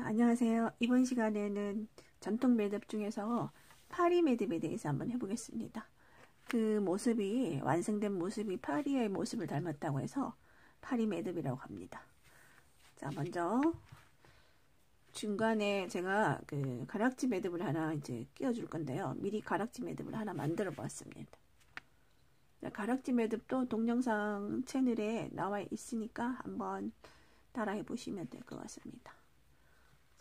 자, 안녕하세요. 이번 시간에는 전통 매듭 중에서 파리 매듭에 대해서 한번 해보겠습니다. 그 모습이 완성된 모습이 파리의 모습을 닮았다고 해서 파리 매듭이라고 합니다. 자, 먼저 중간에 제가 그 가락지 매듭을 하나 이제 끼워줄 건데요. 미리 가락지 매듭을 하나 만들어 보았습니다. 가락지 매듭도 동영상 채널에 나와 있으니까 한번 따라해 보시면 될 것 같습니다.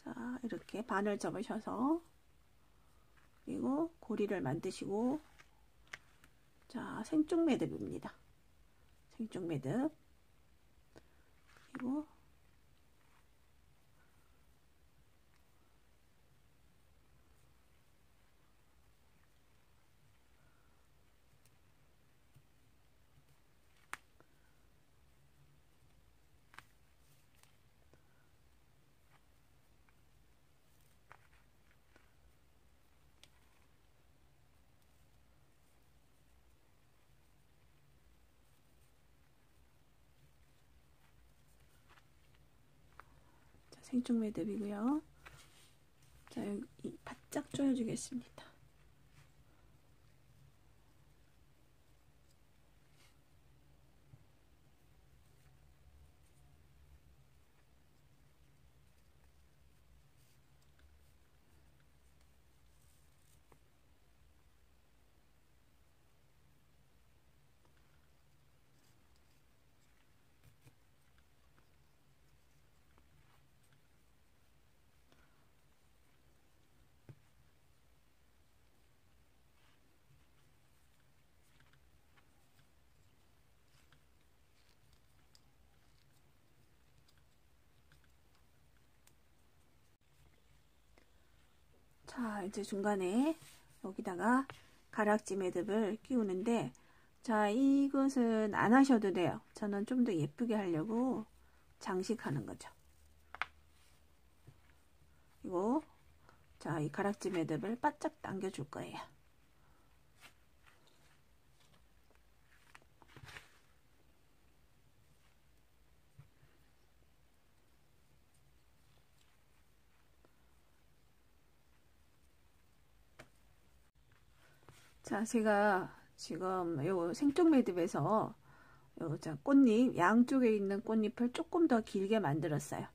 자, 이렇게 반을 접으셔서 그리고 고리를 만드시고 자, 생쪽 매듭입니다. 생쪽 매듭 그리고 생쪽 매듭이고요. 자, 여기 바짝 조여주겠습니다. 자 이제 중간에 여기다가 가락지 매듭을 끼우는데 자 이것은 안 하셔도 돼요. 저는 좀 더 예쁘게 하려고 장식하는 거죠. 그리고 자이 가락지 매듭을 바짝 당겨 줄 거예요 자, 제가 지금 요 생쪽 매듭에서 요 자, 꽃잎 양쪽에 있는 꽃잎을 조금 더 길게 만들었어요.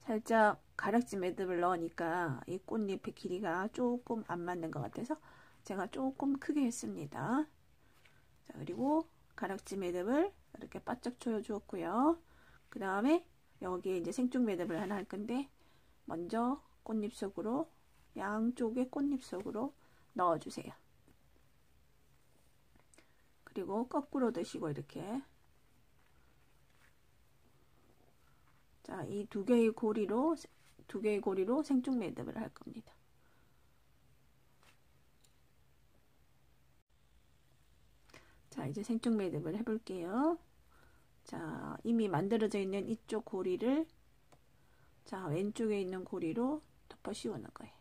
살짝 가락지 매듭을 넣으니까 이 꽃잎의 길이가 조금 안 맞는 것 같아서 제가 조금 크게 했습니다. 자, 그리고 가락지 매듭을 이렇게 바짝 조여 주었고요. 그 다음에 여기에 이제 생쪽 매듭을 하나 할 건데 먼저 꽃잎 속으로 양쪽의 꽃잎 속으로 넣어주세요. 그리고 거꾸로 드시고 이렇게 자, 이 두 개의 고리로 두 개의 고리로 생쪽 매듭을 할 겁니다. 자, 이제 생쪽 매듭을 해 볼게요. 자, 이미 만들어져 있는 이쪽 고리를 자, 왼쪽에 있는 고리로 덮어 놓을 거예요.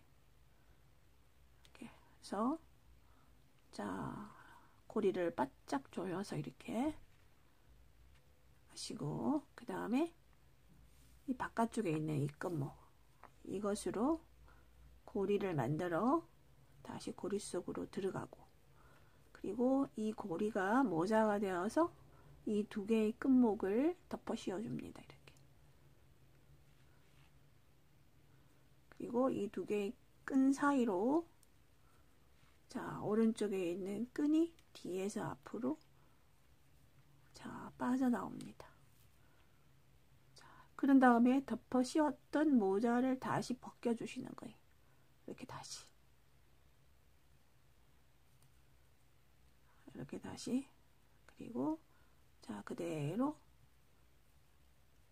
이렇게 해서 자, 고리를 바짝 조여서 이렇게 하시고 그 다음에 이 바깥쪽에 있는 이 끝목 이것으로 고리를 만들어 다시 고리 속으로 들어가고 그리고 이 고리가 모자가 되어서 이 두 개의 끝목을 덮어 씌워 줍니다 이렇게. 그리고 이 두 개의 끈 사이로 자 오른쪽에 있는 끈이 뒤에서 앞으로 자 빠져나옵니다. 자, 그런 다음에 덮어 씌웠던 모자를 다시 벗겨 주시는 거예요. 이렇게 다시 이렇게 다시 그리고 자 그대로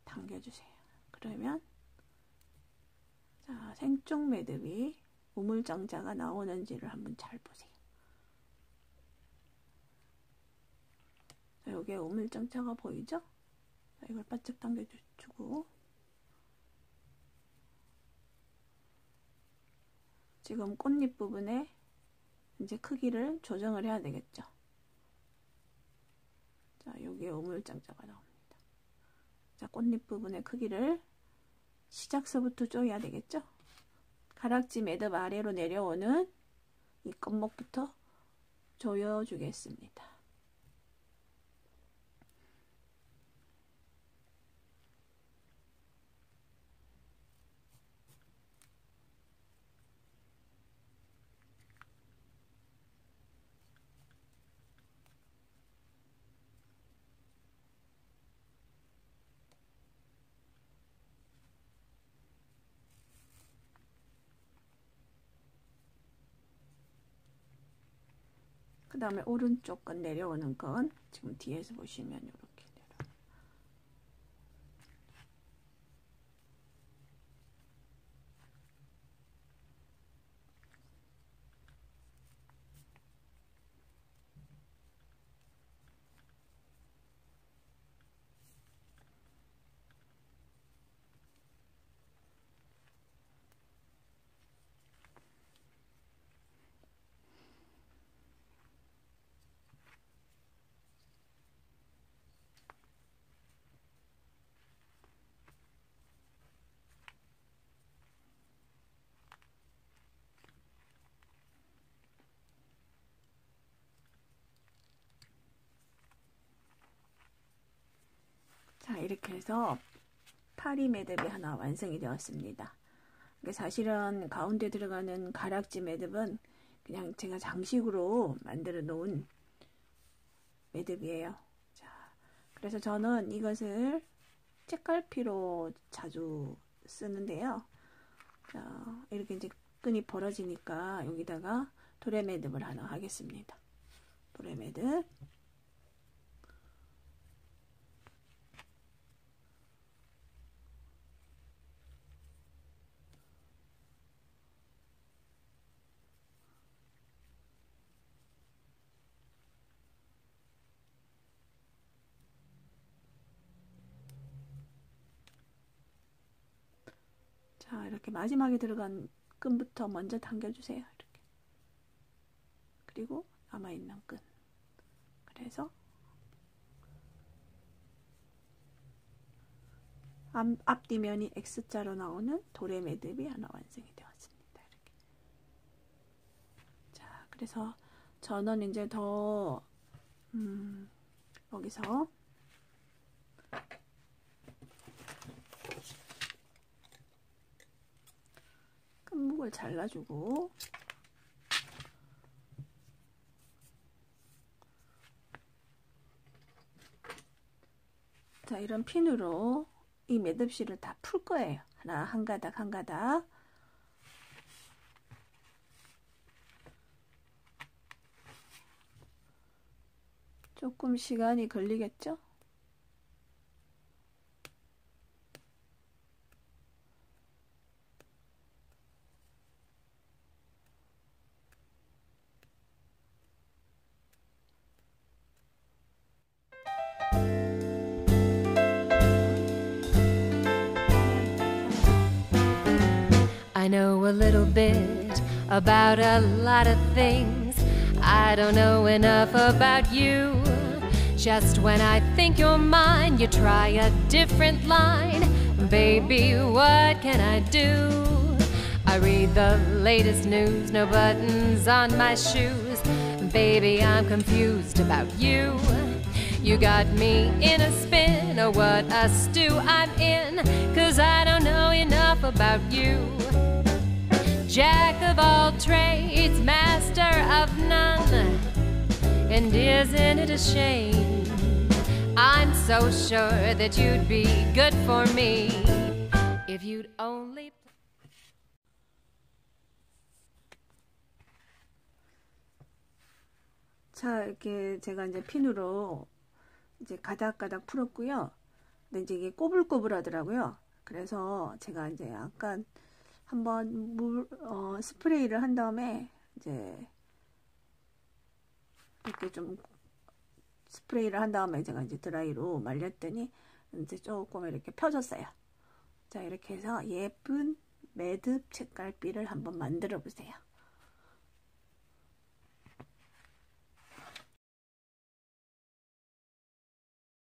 당겨주세요. 그러면 자 생쪽 매듭이 우물장자가 나오는지를 한번 잘 보세요. 자, 여기에 오물장자가 보이죠? 자, 이걸 바짝 당겨주고 지금 꽃잎 부분에 이제 크기를 조정을 해야 되겠죠. 자, 여기에 오물장자가 나옵니다. 자, 꽃잎 부분의 크기를 시작서부터 쪼여야 되겠죠? 가락지 매듭 아래로 내려오는 이 끝목부터 조여주겠습니다. 그 다음에 오른쪽 건 내려오는 건 지금 뒤에서 보시면 이렇게 내려 자 이렇게 해서 파리 매듭이 하나 완성이 되었습니다. 사실은 가운데 들어가는 가락지 매듭은 그냥 제가 장식으로 만들어 놓은 매듭이에요. 자, 그래서 저는 이것을 책갈피로 자주 쓰는데요. 자, 이렇게 이제 끈이 벌어지니까 여기다가 도래 매듭을 하나 하겠습니다. 도래 매듭. 자, 이렇게 마지막에 들어간 끈부터 먼저 당겨주세요. 이렇게. 그리고 남아있는 끈. 그래서 앞, 앞뒤면이 X자로 나오는 도래 매듭이 하나 완성이 되었습니다. 이렇게. 자, 그래서 저는 이제 더, 음, 여기서 끝목을 잘라주고. 자 이런 핀으로 이 매듭실을 다 풀 거예요. 하나 한 가닥 한 가닥. 조금 시간이 걸리겠죠 I know a little bit about a lot of things. I don't know enough about you. Just when I think you're mine, you try a different line. Baby, what can I do? I read the latest news, no buttons on my shoes. Baby, I'm confused about you. You got me in a spin, or what a stew I'm in, cause I don't know about you. Jack of all trades, master of none. And isn't it a shame? I'm so sure that you'd be good for me if you'd only. 자, 이렇게 제가 이제 핀으로 이제 가닥가닥 풀었고요. 근데 이제 이게 꼬불꼬불 하더라고요. 그래서 제가 이제 약간 한번 물, 어, 스프레이를 한 다음에 이제 이렇게 좀 스프레이를 한 다음에 제가 이제 드라이로 말렸더니 이제 조금 이렇게 펴졌어요. 자, 이렇게 해서 예쁜 매듭 책갈피를 한번 만들어 보세요.